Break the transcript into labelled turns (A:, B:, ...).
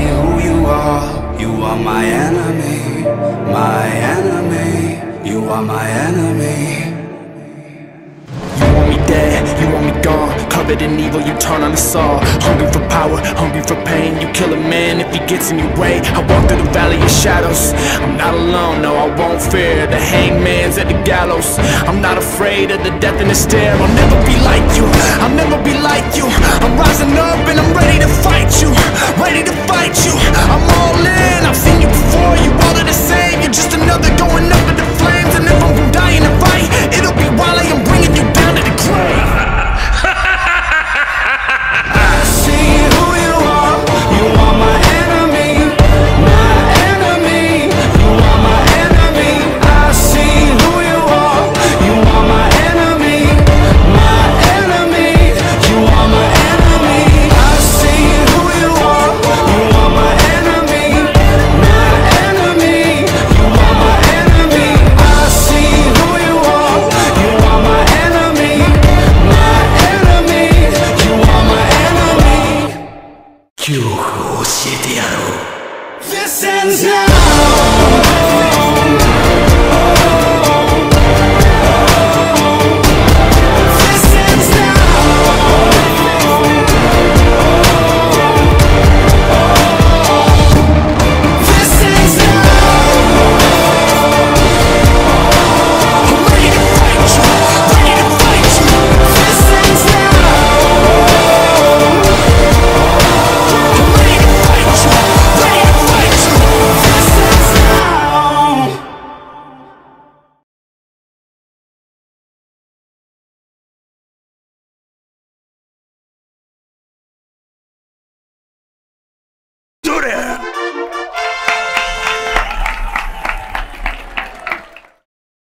A: who you are. You are my enemy, my enemy. You are my enemy.
B: You want me dead, you want me gone. Covered in evil, you turn on us all Hungry for power, hungry for pain. You kill a man if he gets in your way. I walk through the valley of shadows. I'm not alone, no, I won't fear. The hangman's at the gallows. I'm not afraid of the death in the stare. I'll never be like you, I'll never be like you. I'm 教えてやろう
A: This ends now.
B: That!